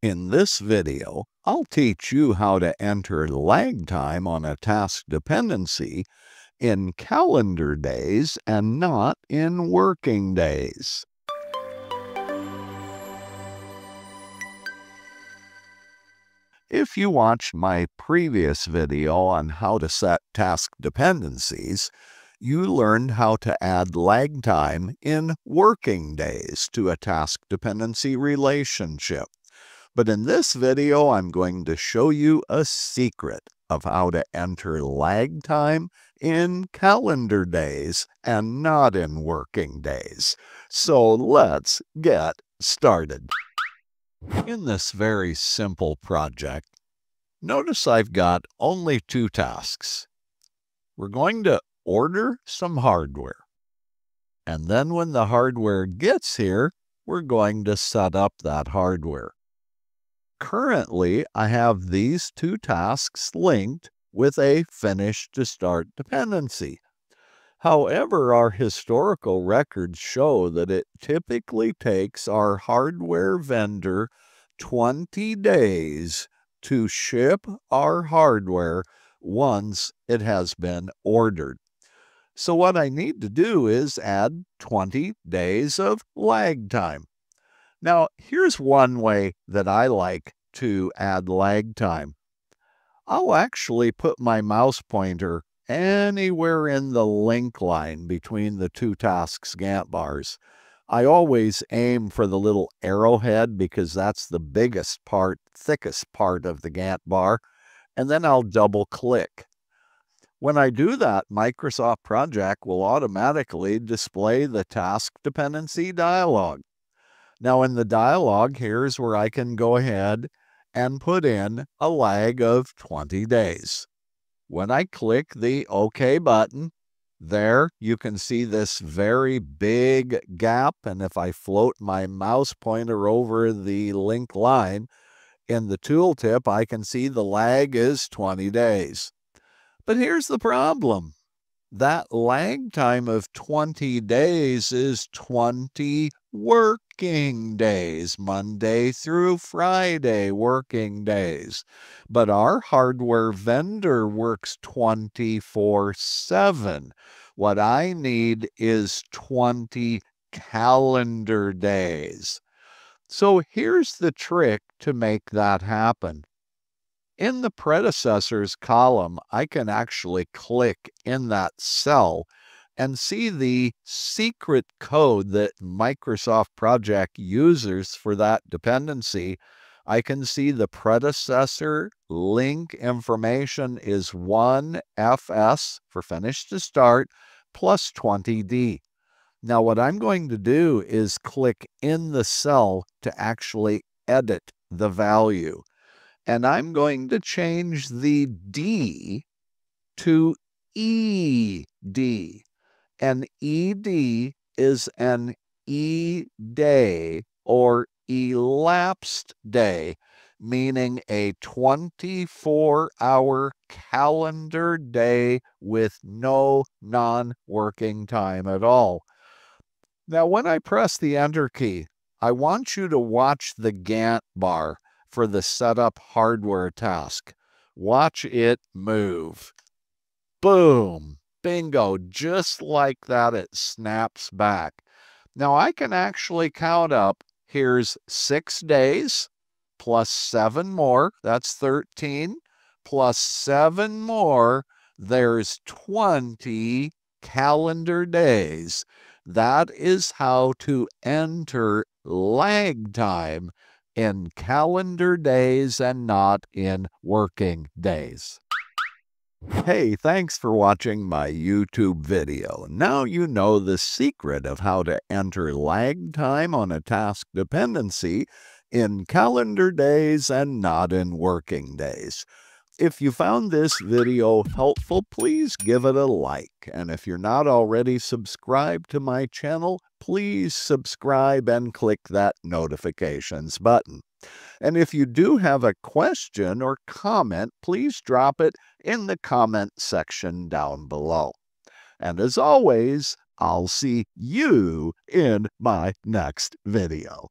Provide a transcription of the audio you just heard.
In this video, I'll teach you how to enter lag time on a task dependency in calendar days and not in working days. If you watched my previous video on how to set task dependencies, you learned how to add lag time in working days to a task dependency relationship. But in this video, I'm going to show you a secret of how to enter lag time in calendar days and not in working days. So let's get started. In this very simple project, notice I've got only two tasks. We're going to order some hardware. And then when the hardware gets here, we're going to set up that hardware. Currently, I have these two tasks linked with a finish to start dependency. However, our historical records show that it typically takes our hardware vendor 20 days to ship our hardware once it has been ordered. So what I need to do is add 20 days of lag time. Now, here's one way that I like to add lag time. I'll actually put my mouse pointer anywhere in the link line between the two tasks Gantt bars. I always aim for the little arrowhead because that's the biggest part, thickest part of the Gantt bar, and then I'll double click. When I do that, Microsoft Project will automatically display the task dependency dialog. Now in the dialog, here's where I can go ahead and put in a lag of 20 days. When I click the OK button, there you can see this very big gap. And if I float my mouse pointer over the link line in the tooltip, I can see the lag is 20 days. But here's the problem. That lag time of 20 days is 20 working days, Monday through Friday working days. But our hardware vendor works 24 7. What I need is 20 calendar days. So here's the trick to make that happen. In the predecessors column, I can actually click in that cell and see the secret code that Microsoft Project uses for that dependency. I can see the predecessor link information is 1FS for finish to start plus 20D. Now, what I'm going to do is click in the cell to actually edit the value and I'm going to change the D to ED. And ED is an E day or elapsed day, meaning a 24 hour calendar day with no non working time at all. Now, when I press the Enter key, I want you to watch the Gantt bar for the setup hardware task. Watch it move. Boom. Bingo. Just like that, it snaps back. Now I can actually count up. Here's six days plus seven more. That's 13. Plus seven more. There's 20 calendar days. That is how to enter lag time in calendar days and not in working days. Hey, thanks for watching my YouTube video. Now you know the secret of how to enter lag time on a task dependency in calendar days and not in working days. If you found this video helpful, please give it a like. And if you're not already subscribed to my channel, please subscribe and click that notifications button. And if you do have a question or comment, please drop it in the comment section down below. And as always, I'll see you in my next video.